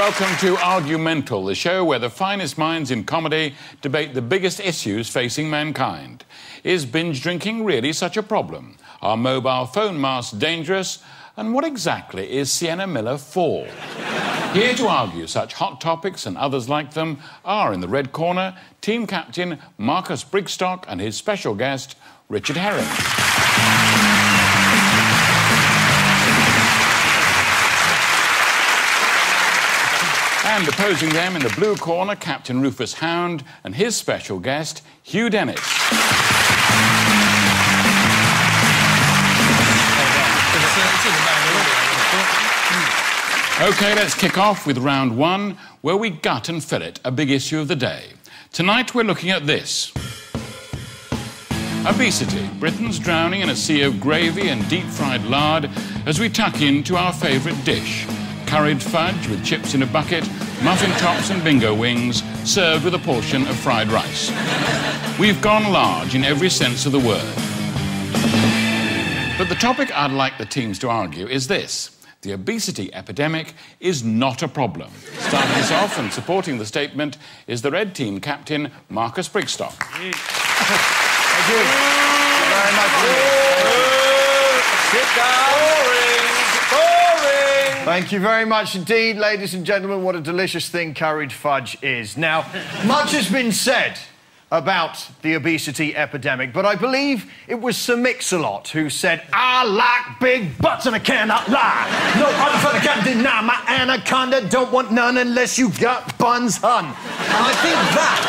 welcome to Argumental, the show where the finest minds in comedy debate the biggest issues facing mankind. Is binge drinking really such a problem? Are mobile phone masts dangerous? And what exactly is Sienna Miller for? Here to argue such hot topics and others like them are in the red corner team captain Marcus Brigstocke and his special guest Richard Herring. And opposing them in the blue corner, Captain Rufus Hound and his special guest, Hugh Dennis. OK, let's kick off with round one, where we gut and fillet a big issue of the day. Tonight we're looking at this. Obesity. Britain's drowning in a sea of gravy and deep fried lard as we tuck into our favourite dish curried fudge with chips in a bucket, muffin tops and bingo wings, served with a portion of fried rice. We've gone large in every sense of the word. But the topic I'd like the teams to argue is this. The obesity epidemic is not a problem. Starting us off and supporting the statement is the Red Team captain, Marcus Brigstocke. Thank you. Very much. Sit down. Thank you very much indeed, ladies and gentlemen. What a delicious thing curried fudge is. Now, much has been said about the obesity epidemic, but I believe it was Sir Mix-a-Lot who said, I like big butts and I cannot lie. No motherfucker can deny my anaconda. Don't want none unless you got buns, hun. And I think that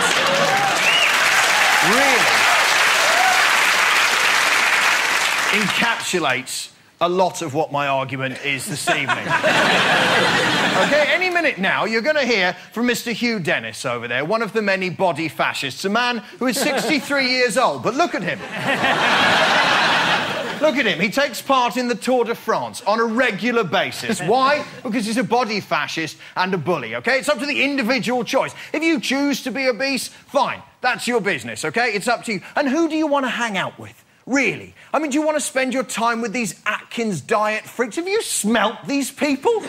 really encapsulates a lot of what my argument is this evening. okay, any minute now, you're going to hear from Mr. Hugh Dennis over there, one of the many body fascists, a man who is 63 years old. But look at him. Look at him. He takes part in the Tour de France on a regular basis. Why? Because he's a body fascist and a bully, okay? It's up to the individual choice. If you choose to be obese, fine. That's your business, okay? It's up to you. And who do you want to hang out with? Really? I mean, do you want to spend your time with these Atkins diet freaks? Have you smelt these people?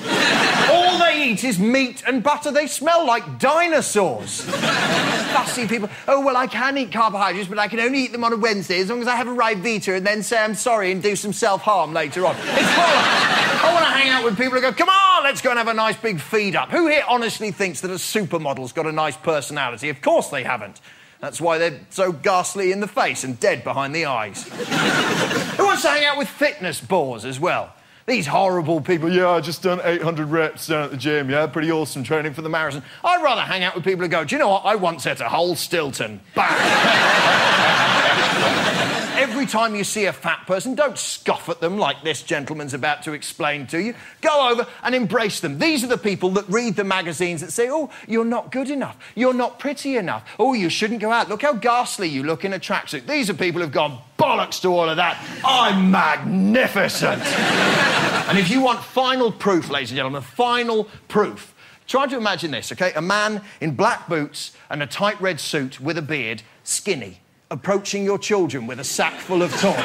All they eat is meat and butter. They smell like dinosaurs. Fussy people. Oh, well, I can eat carbohydrates, but I can only eat them on a Wednesday as long as I have a Ryvita and then say I'm sorry and do some self harm later on. It's I want to hang out with people who go, come on, let's go and have a nice big feed up. Who here honestly thinks that a supermodel's got a nice personality? Of course they haven't. That's why they're so ghastly in the face and dead behind the eyes. Who wants to hang out with fitness bores as well? These horrible people, yeah, I just done 800 reps down at the gym, yeah, pretty awesome training for the marathon. I'd rather hang out with people who go, do you know what, I once hit a whole Stilton. Bang! Every time you see a fat person, don't scoff at them like this gentleman's about to explain to you. Go over and embrace them. These are the people that read the magazines that say, oh, you're not good enough. You're not pretty enough. Oh, you shouldn't go out. Look how ghastly you look in a tracksuit. These are people who've gone bollocks to all of that. I'm magnificent. and if you want final proof, ladies and gentlemen, final proof, try to imagine this, okay? A man in black boots and a tight red suit with a beard, skinny approaching your children with a sack full of toys.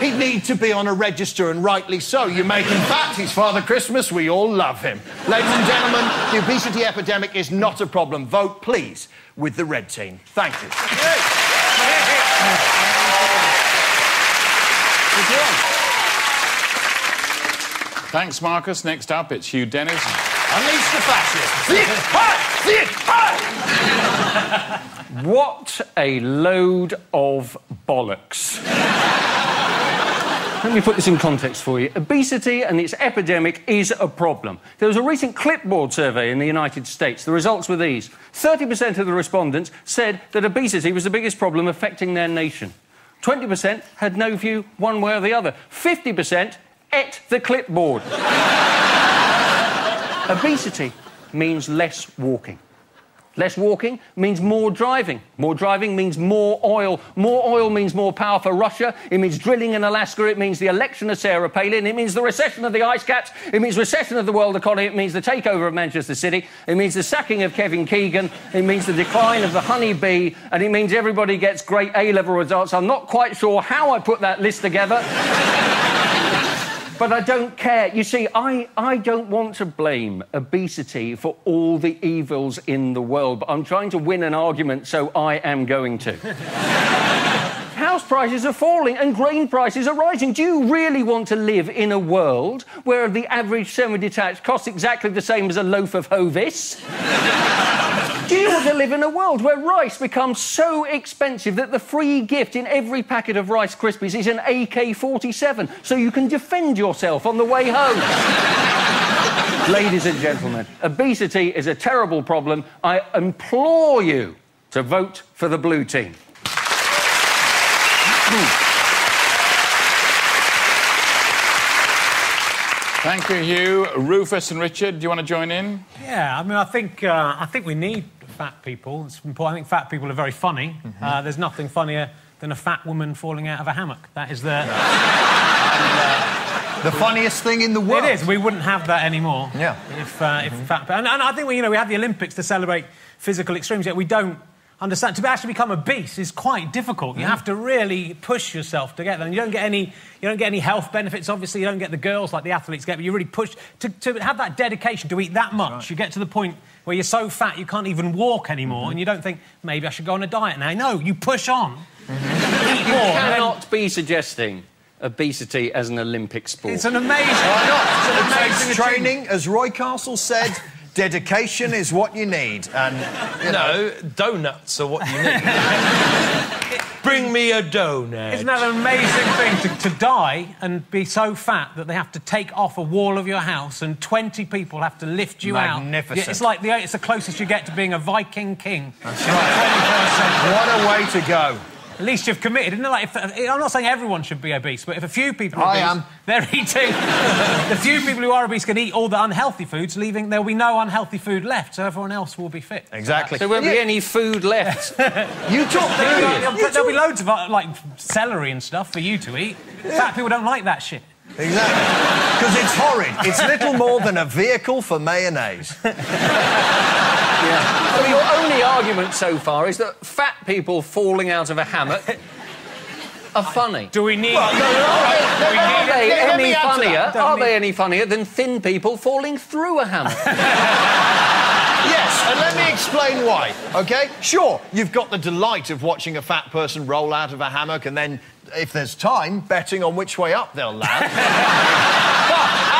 He'd need to be on a register, and rightly so. You make him fat, he's Father Christmas, we all love him. Ladies and gentlemen, the obesity epidemic is not a problem. Vote, please, with the red team. Thank you. Thanks, Marcus. Next up, it's Hugh Dennis. Unleash the fascists. what a load of bollocks. Let me put this in context for you. Obesity and its epidemic is a problem. There was a recent clipboard survey in the United States. The results were these 30% of the respondents said that obesity was the biggest problem affecting their nation. 20% had no view one way or the other. 50% ate the clipboard. Obesity means less walking. Less walking means more driving. More driving means more oil. More oil means more power for Russia. It means drilling in Alaska. It means the election of Sarah Palin. It means the recession of the ice caps. It means recession of the world economy. It means the takeover of Manchester City. It means the sacking of Kevin Keegan. It means the decline of the honey bee. And it means everybody gets great A level results. I'm not quite sure how I put that list together. but I don't care. You see, I, I don't want to blame obesity for all the evils in the world, but I'm trying to win an argument, so I am going to. House prices are falling and grain prices are rising. Do you really want to live in a world where the average semi detached costs exactly the same as a loaf of Hovis? Do you want to live in a world where rice becomes so expensive that the free gift in every packet of Rice Krispies is an AK 47 so you can defend yourself on the way home? Ladies and gentlemen, obesity is a terrible problem. I implore you to vote for the blue team. Thank you, Hugh. Rufus and Richard, do you want to join in? Yeah, I mean, I think uh, I think we need fat people. It's important. I think fat people are very funny. Mm-hmm. Uh, there's nothing funnier than a fat woman falling out of a hammock. That is the. The funniest thing in the world. It is. We wouldn't have that anymore. Yeah. If uh, if fat. And, and I think we, you know, we have the Olympics to celebrate physical extremes, yet we don't understand. To actually become obese is quite difficult. You mm. have to really push yourself to get there. And you don't get any. You don't get any health benefits. Obviously, you don't get the girls like the athletes get. But you really push to, to have that dedication to eat that much. You get to the point where you're so fat you can't even walk anymore, mm-hmm. and you don't think maybe I should go on a diet now. No, you push on. Mm-hmm. Eat more. You and then- cannot be suggesting obesity as an Olympic sport. It's an amazing. Why not? It's an amazing training, as Roy Castle said. Dedication is what you need, and you know, No, donuts are what you need. Bring me a donut. Isn't that an amazing thing to, to die and be so fat that they have to take off a wall of your house and 20 people have to lift you out? Magnificent. Yeah, It's like the, it's the closest you get to being a Viking king. That's what a way to go. At least you've committed, isn't it? Like if, I'm not saying everyone should be obese, but if a few people are I obese, am. they're eating. the few people who are obese can eat all the unhealthy foods, leaving there will be no unhealthy food left, so everyone else will be fit. Exactly. there won't be Yeah, any food left. You talk. There'll, there'll be loads of uh, like celery and stuff for you to eat. Fat people don't like that shit. Exactly. Because it's horrid. It's little more than a vehicle for mayonnaise. I mean, your only argument so far is that fat people falling out of a hammock are funny. Do we need? Are they let any me add to funnier? that. Don't Are need- they any funnier than thin people falling through a hammock? Yes, and let me explain why, okay? Sure, you've got the delight of watching a fat person roll out of a hammock and then, if there's time, betting on which way up they'll land.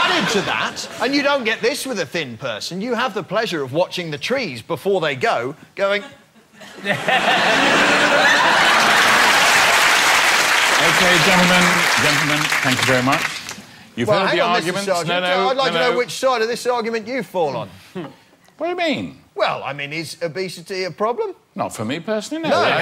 added to that, and you don't get this with a thin person, you have the pleasure of watching the trees before they go, going, Okay, gentlemen, gentlemen, thank you very much. You've well, heard the on, Mr. arguments. Sergeant, no, no, I'd like no, to know no. which side of this argument you fall on. Hmm. What do you mean? Well, I mean, is obesity a problem? Not for me personally, no. No. you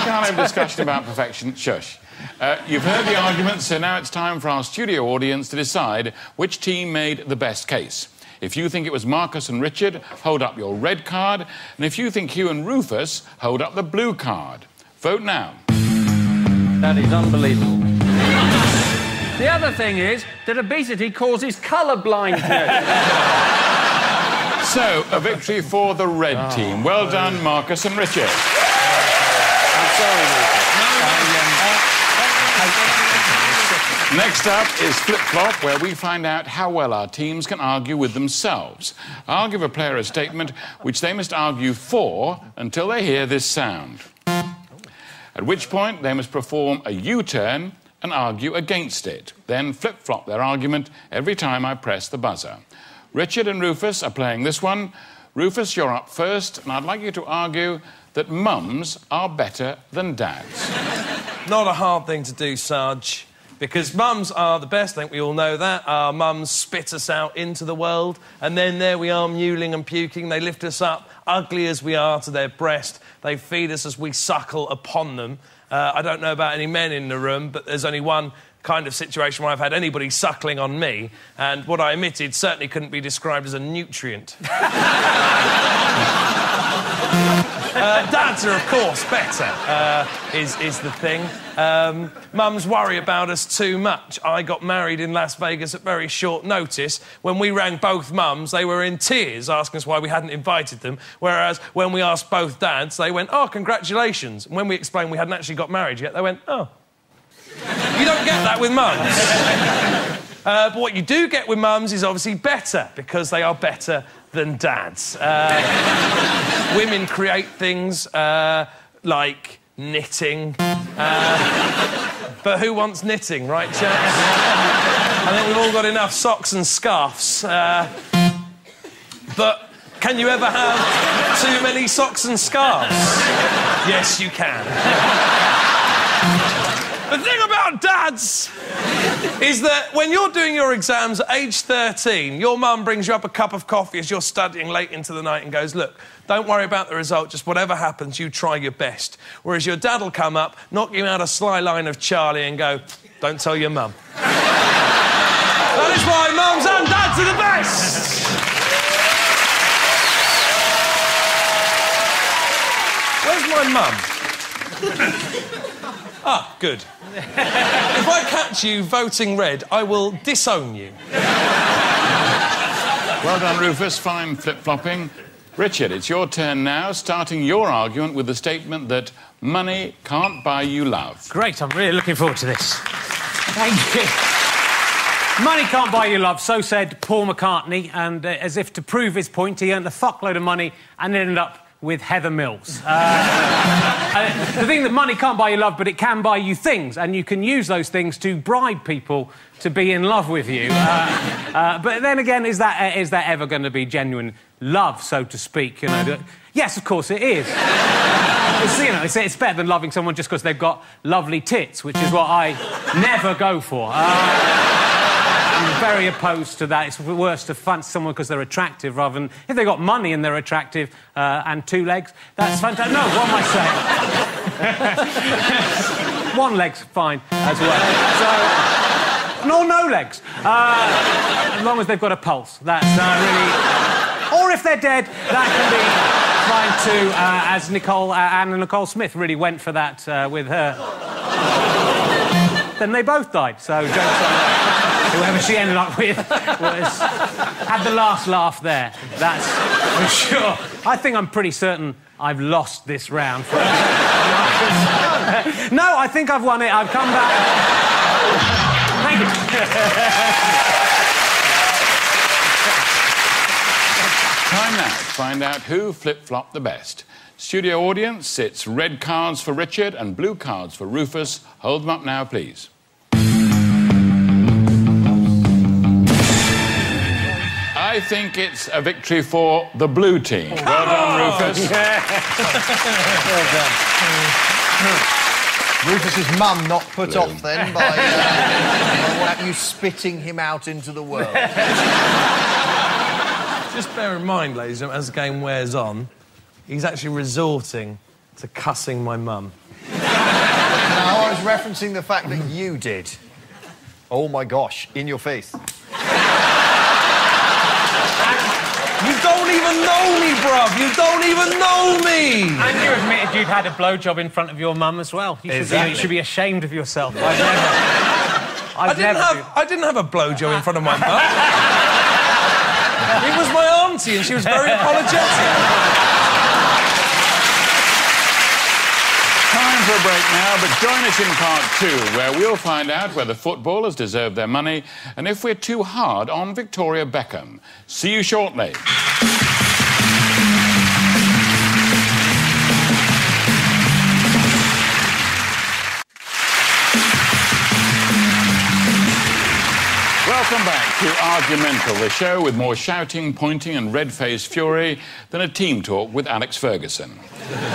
can't have a discussion about perfection. Shush. Uh, you've heard the arguments, so now it's time for our studio audience to decide which team made the best case. If you think it was Marcus and Richard, hold up your red card. And if you think Hugh and Rufus, hold up the blue card. Vote now. That is unbelievable. The other thing is that obesity causes colour blindness. So, a victory for the red team. Well done, Marcus and Richard. I'm sorry, Rufus. Next up is Flip Flop, where we find out how well our teams can argue with themselves. I'll give a player a statement which they must argue for until they hear this sound. At which point they must perform a U turn and argue against it. Then flip flop their argument every time I press the buzzer. Richard and Rufus are playing this one. Rufus, you're up first, and I'd like you to argue that mums are better than dads. Not a hard thing to do, Sarge. Because mums are the best, I think we all know that. Our mums spit us out into the world, and then there we are, mewling and puking. They lift us up, ugly as we are, to their breast. They feed us as we suckle upon them. Uh, I don't know about any men in the room, but there's only one kind of situation where I've had anybody suckling on me, and what I emitted certainly couldn't be described as a nutrient. Uh, dads are, of course, better, uh, is, is the thing. Um, mums worry about us too much. I got married in Las Vegas at very short notice. When we rang both mums, they were in tears asking us why we hadn't invited them. Whereas when we asked both dads, they went, Oh, congratulations. And when we explained we hadn't actually got married yet, they went, Oh. You don't get that with mums. Uh, but what you do get with mums is obviously better because they are better than dads. Uh, women create things uh, like knitting. Uh, but who wants knitting, right, chaps? I think we've all got enough socks and scarves. Uh, but can you ever have too many socks and scarves? yes, you can. The thing dads is that when you're doing your exams at age 13, your mum brings you up a cup of coffee as you're studying late into the night and goes, Look, don't worry about the result, just whatever happens, you try your best. Whereas your dad will come up, knock you out a sly line of Charlie and go, Don't tell your mum. that is why mums and dads are the best! Where's my mum? Ah, good. if I catch you voting red, I will disown you. Well done, Rufus. Fine flip flopping. Richard, it's your turn now, starting your argument with the statement that money can't buy you love. Great, I'm really looking forward to this. Thank you. Money can't buy you love, so said Paul McCartney, and uh, as if to prove his point, he earned a fuckload of money and ended up with Heather Mills. Uh, uh, the thing that money can't buy you love, but it can buy you things, and you can use those things to bribe people to be in love with you. Uh, uh but then again, is that, is that ever going to be genuine love, so to speak? You know, yes, of course it is. It's, you know, it's, it's, better than loving someone just because they've got lovely tits, which is what I never go for. I'm very opposed to that. It's worse to fund someone because they're attractive rather than if they've got money and they're attractive uh, and two legs. That's fantastic. No, what am I saying? One leg's fine as well. So, no, no legs. Uh, as long as they've got a pulse. That's uh, really. Or if they're dead, that can be fine too, uh, as Nicole, uh, Anna Nicole Smith really went for that uh, with her. then they both died, so jokes on that whoever she ended up with was had the last laugh there. That's for sure. I think I'm pretty certain I've lost this round. no, I think I've won it. I've come back. Thank you. Time now to find out who flip-flopped the best. Studio audience, it's red cards for Richard and blue cards for Rufus. Hold them up now, please. I think it's a victory for the blue team. Well done, Rufus. Yeah. well done. Rufus's mum not put blue. off then by, uh, by you spitting him out into the world. Just bear in mind, ladies and gentlemen, as the game wears on, he's actually resorting to cussing my mum. now, I was referencing the fact that you did. Oh my gosh, in your face. You don't even know me, bruv. You don't even know me. And you admitted you'd had a blowjob in front of your mum as well. You, exactly. should be, you should be ashamed of yourself. I've never. I've I didn't never have. I didn't have a blowjob in front of my mum. it was my auntie, and she was very apologetic. Time for a break now, but join us in part two, where we'll find out whether footballers deserve their money and if we're too hard on Victoria Beckham. See you shortly. Welcome back to Argumental, the show with more shouting, pointing, and red faced fury than a team talk with Alex Ferguson.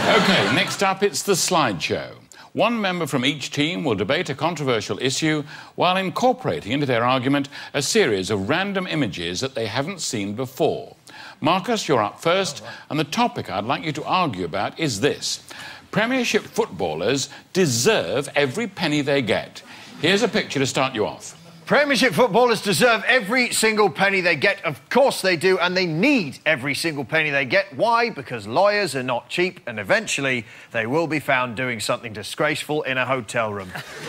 OK, next up, it's the slideshow. One member from each team will debate a controversial issue while incorporating into their argument a series of random images that they haven't seen before. Marcus, you're up first, and the topic I'd like you to argue about is this Premiership footballers deserve every penny they get. Here's a picture to start you off. Premiership footballers deserve every single penny they get. Of course they do, and they need every single penny they get. Why? Because lawyers are not cheap, and eventually they will be found doing something disgraceful in a hotel room.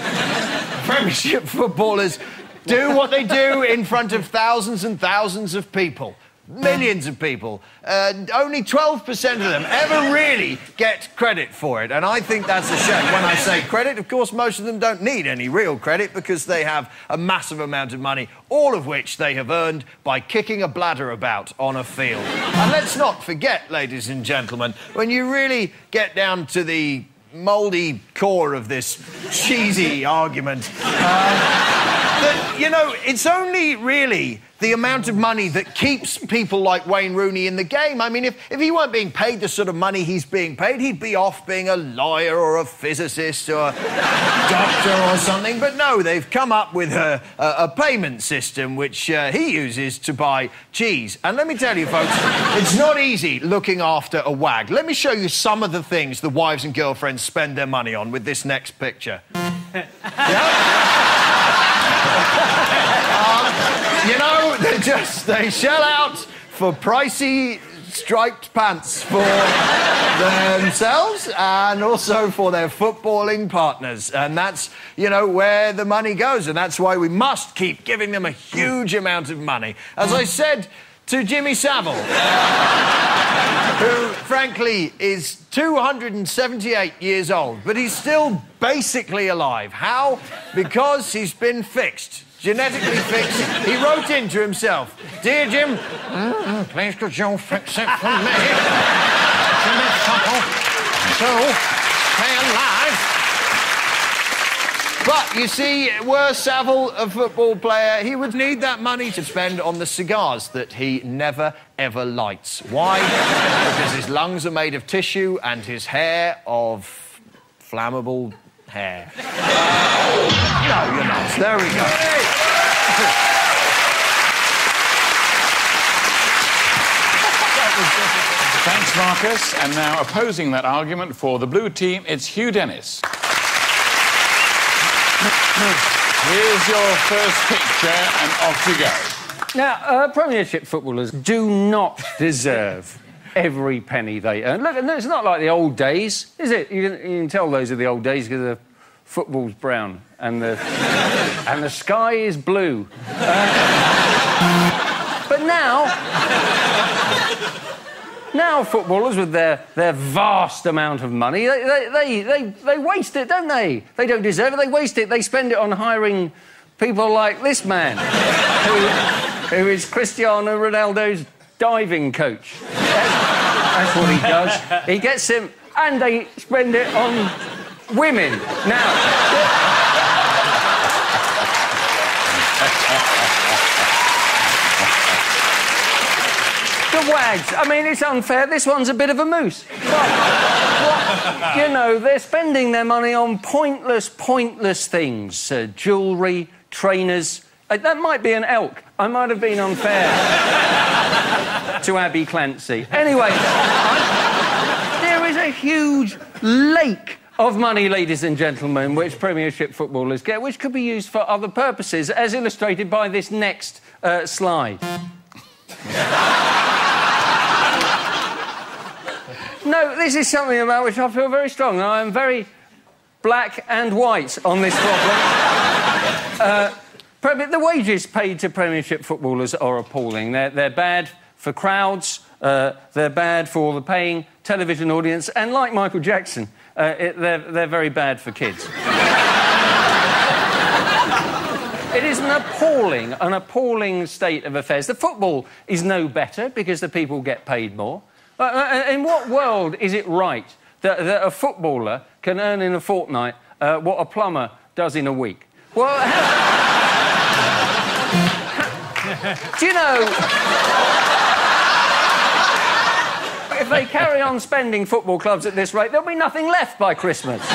Premiership footballers do what they do in front of thousands and thousands of people. Millions of people. Uh, only 12% of them ever really get credit for it. And I think that's a shame. When I say credit, of course, most of them don't need any real credit because they have a massive amount of money, all of which they have earned by kicking a bladder about on a field. and let's not forget, ladies and gentlemen, when you really get down to the mouldy core of this cheesy argument, uh, that, you know, it's only really the amount of money that keeps people like Wayne Rooney in the game. I mean, if, if he weren't being paid the sort of money he's being paid, he'd be off being a lawyer or a physicist or a doctor or something. But no, they've come up with a, a, a payment system which uh, he uses to buy cheese. And let me tell you, folks, it's not easy looking after a wag. Let me show you some of the things the wives and girlfriends spend their money on with this next picture. um, you know, they just they shell out for pricey striped pants for themselves and also for their footballing partners. And that's, you know, where the money goes. And that's why we must keep giving them a huge amount of money. As I said to Jimmy Savile, who, frankly, is 278 years old, but he's still basically alive. How? Because he's been fixed genetically fixed. He wrote into himself, Dear Jim, mm, please could you fix it for me? so, stay alive. But you see, were Savile a football player, he would need that money to spend on the cigars that he never ever lights. Why? because his lungs are made of tissue and his hair of flammable hair. no, you're not. There we go. Thanks, Marcus. And now opposing that argument for the blue team, it's Hugh Dennis. Here's your first picture, and off you go. Now, uh, Premiership footballers do not deserve every penny they earn. Look, it's not like the old days, is it? You can, you can tell those are the old days because the football's brown and the and the sky is blue. But now, now footballers with their, their vast amount of money, they, they, they, they, they waste it, don't they? They don't deserve it, they waste it. They spend it on hiring people like this man, who, who is Cristiano Ronaldo's diving coach. That's what he does. He gets him, and they spend it on women. Now, the wags. I mean, it's unfair. This one's a bit of a moose. You know, they're spending their money on pointless, pointless things. Uh, jewellery, trainers. Uh, that might be an elk. I might have been unfair to Abbey Clancy. Anyway, there is a huge lake of money, ladies and gentlemen, which Premiership footballers get, which could be used for other purposes, as illustrated by this next uh, slide. no, this is something about which I feel very strong, I am very black and white on this problem. uh, the wages paid to Premiership footballers are appalling. They're, they're bad for crowds, uh, they're bad for the paying television audience, and like Michael Jackson, uh, it, they're, they're very bad for kids. It is an appalling, an appalling state of affairs. The football is no better because the people get paid more. Uh, uh, in what world is it right that, that a footballer can earn in a fortnight uh, what a plumber does in a week? Well, do you know? If they carry on spending football clubs at this rate, there'll be nothing left by Christmas.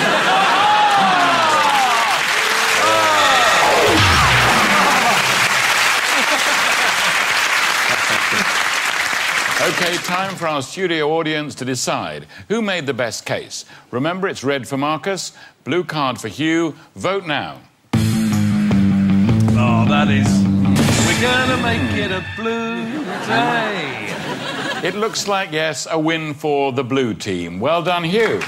OK, time for our studio audience to decide who made the best case. Remember, it's red for Marcus, blue card for Hugh. Vote now. Oh, that is. We're gonna make it a blue day. It looks like, yes, a win for the blue team. Well done, Hugh.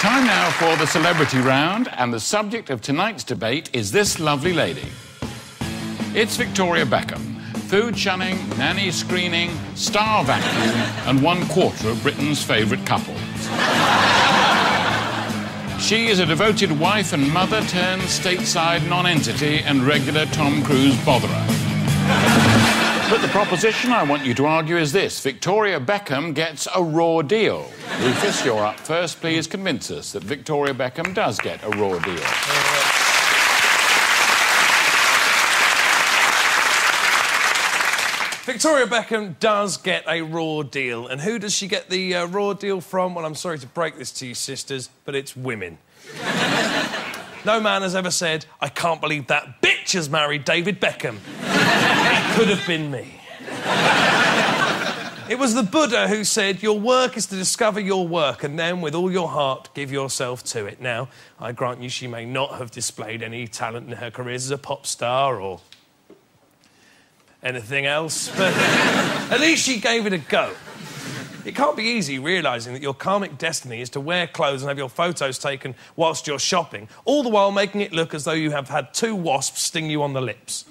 Time now for the celebrity round, and the subject of tonight's debate is this lovely lady. It's Victoria Beckham, food shunning, nanny screening, star vacuum, and one quarter of Britain's favourite couple. She is a devoted wife and mother turned stateside nonentity and regular Tom Cruise botherer. But the proposition I want you to argue is this Victoria Beckham gets a raw deal. Rufus, you're up first. Please convince us that Victoria Beckham does get a raw deal. Victoria Beckham does get a raw deal. And who does she get the uh, raw deal from? Well, I'm sorry to break this to you, sisters, but it's women. no man has ever said, I can't believe that bitch has married David Beckham. it could have been me. It was the Buddha who said, Your work is to discover your work, and then with all your heart give yourself to it. Now, I grant you, she may not have displayed any talent in her career as a pop star or anything else, but at least she gave it a go. It can't be easy realising that your karmic destiny is to wear clothes and have your photos taken whilst you're shopping, all the while making it look as though you have had two wasps sting you on the lips.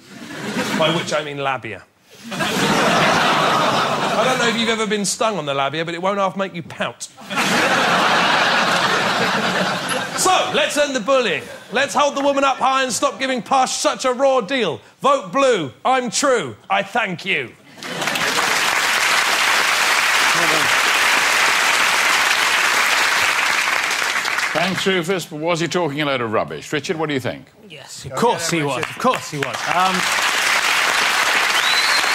By which I mean labia. I don't know if you've ever been stung on the labia, but it won't half make you pout. So, let's end the bullying. Let's hold the woman up high and stop giving Posh such a raw deal. Vote blue. I'm true. I thank you. Thanks, Rufus, but was he talking a load of rubbish? Richard, what do you think? Yes, of course he was. Of course he was. Um,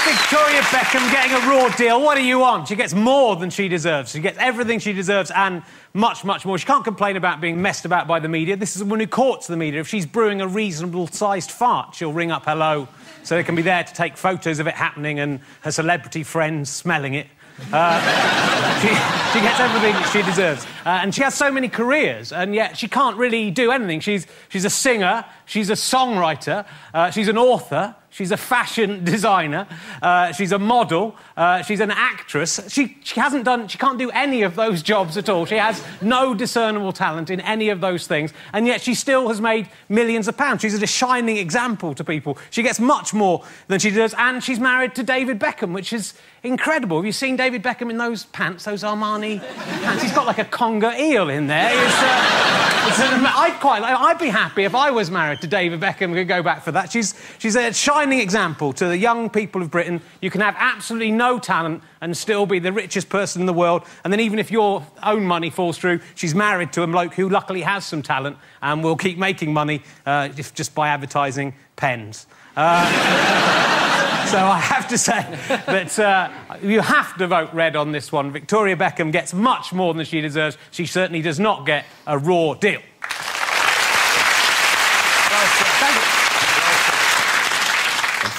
Victoria Beckham getting a raw deal. What do you want? She gets more than she deserves. She gets everything she deserves and much, much more. She can't complain about being messed about by the media. This is a woman who courts the media. If she's brewing a reasonable sized fart, she'll ring up hello so they can be there to take photos of it happening and her celebrity friends smelling it. Uh, she, she, gets everything she deserves. Uh, and she has so many careers, and yet she can't really do anything. She's, she's a singer, she's a songwriter, uh, she's an author, she's a fashion designer, uh, she's a model, uh, she's an actress. She, she hasn't done, she can't do any of those jobs at all. She has no discernible talent in any of those things, and yet she still has made millions of pounds. She's a shining example to people. She gets much more than she does, and she's married to David Beckham, which is incredible. Have you seen David Beckham in those pants, those Armani pants? He's got like a conger eel in there. Uh, an, I'd quite, I'd be happy if I was married to David Beckham. Could go back for that. She's she's a shining example to the young people of Britain. You can have absolutely no talent and still be the richest person in the world. And then even if your own money falls through, she's married to a bloke who luckily has some talent and will keep making money uh, just by advertising pens. Uh, So I have to say that uh, you have to vote red on this one. Victoria Beckham gets much more than she deserves. She certainly does not get a raw deal.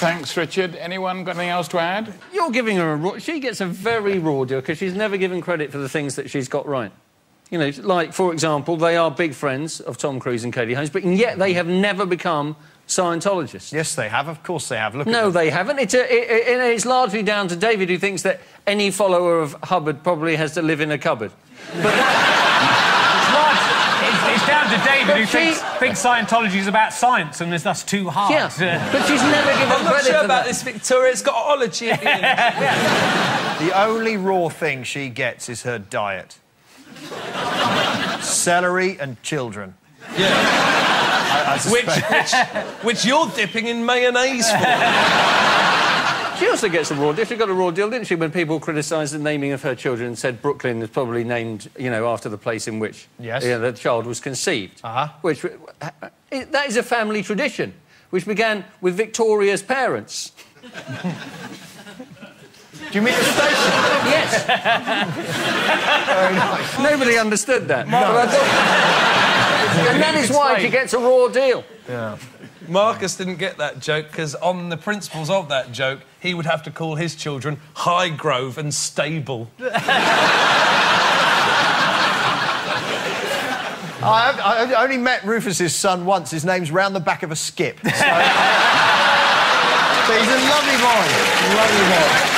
Thanks, Richard. Anyone got anything else to add? You're giving her a raw... She gets a very raw deal because she's never given credit for the things that she's got right. You know, like, for example, they are big friends of Tom Cruise and Katie Holmes, but yet they have never become Scientologists. Yes, they have. Of course they have. Look no, they haven't. It's, a, it, it, it's largely down to David, who thinks that any follower of Hubbard probably has to live in a cupboard. But that... it's, it's, down to David, but who she... thinks, thinks Scientology is about science and is thus too hard. Yeah, but she's never given I'm not sure about that. this, Victoria. It's got ology at the end. yeah. The only raw thing she gets is her diet. Celery and children. Yeah. I, I which, which, which, you're dipping in mayonnaise for. She also gets a raw deal. She got a raw deal, didn't she, when people criticised the naming of her children and said Brooklyn is probably named, you know, after the place in which yes. you know, the child was conceived. Uh-huh. Which, that is a family tradition, which began with Victoria's parents. Do you mean the station? yes. nice. Nobody understood that. No. and that is why she gets a raw deal. Yeah. Marcus didn't get that joke because, on the principles of that joke, he would have to call his children Highgrove and Stable. I, I, only met Rufus's son once. His name's round the back of a skip. So... but he's a lovely boy. Lovely boy.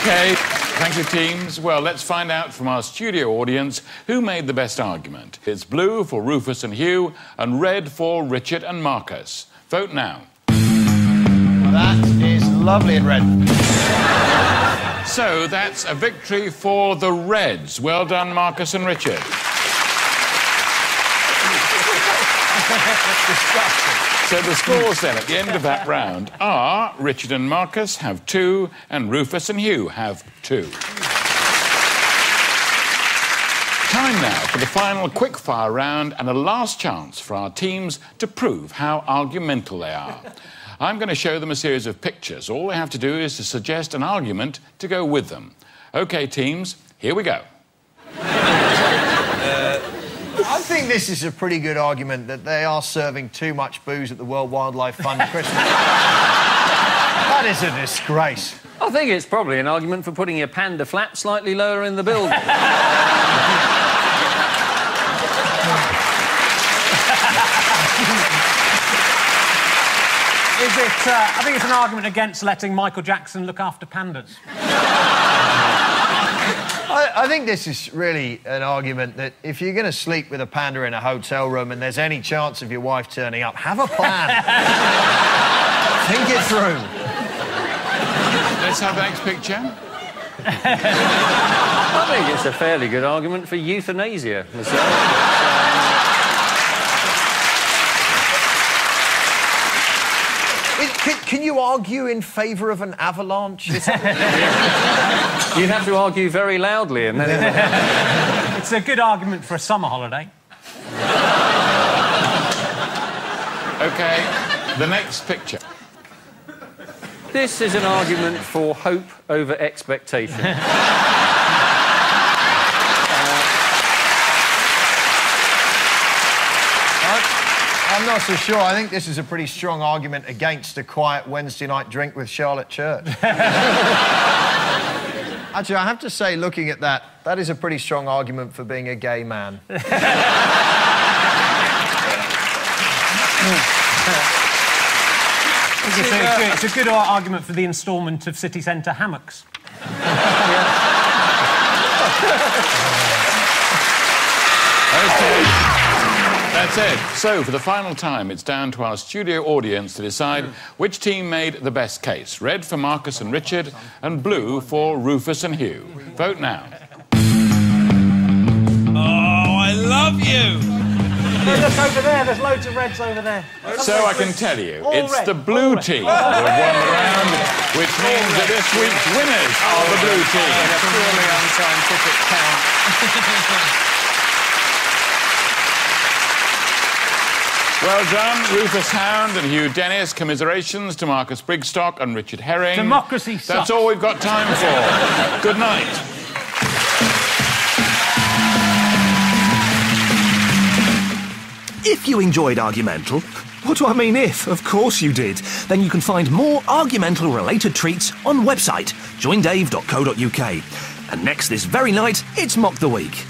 Okay. Thank you, teams. Well, let's find out from our studio audience who made the best argument. It's blue for Rufus and Hugh, and red for Richard and Marcus. Vote now. That is lovely in red. So that's a victory for the Reds. Well done, Marcus and Richard. So the scores then at the end of that round are Richard and Marcus have two, and Rufus and Hugh have two. Time now for the final quickfire round and a last chance for our teams to prove how argumental they are. I'm going to show them a series of pictures. All they have to do is to suggest an argument to go with them. OK, teams, here we go. Uh, I think this is a pretty good argument that they are serving too much booze at the World Wildlife Fund Christmas. that is a disgrace. I think it's probably an argument for putting your panda flap slightly lower in the building. Is it? Uh, I think it's an argument against letting Michael Jackson look after pandas. I, I think this is really an argument that if you're going to sleep with a panda in a hotel room and there's any chance of your wife turning up, have a plan. Think it through. Let's have the next picture. I think it's a fairly good argument for euthanasia myself. It- can, can you argue in favour of an avalanche? You'd have to argue very loudly, and then it- It's a good argument for a summer holiday. OK, the next picture. this is an argument for hope over expectation. I'm not so sure. I think this is a pretty strong argument against a quiet Wednesday night drink with Charlotte Church. Actually, I have to say, looking at that, that is a pretty strong argument for being a gay man. It's a, good, it's a good argument for the instalment of city centre hammocks. OK. That's it. So, for the final time, it's down to our studio audience to decide which team made the best case. Red for Marcus and Richard, and blue for Rufus and Hugh. Vote now. Oh, I love you. look over there. There's loads of reds over there. So I can tell you, All it's red, the blue all red. team that have won the round, which means that this week's winners are the blue oh, team. a purely unscientific count. Well done, Rufus Hound and Hugh Dennis. Commiserations to Marcus Brigstocke and Richard Herring. Democracy That's sucks. all we've got time for. Good night. If you enjoyed Argumental, what do I mean if? Of course you did. Then you can find more Argumental related treats on website joindave.co.uk. And next this very night, it's Mock the Week.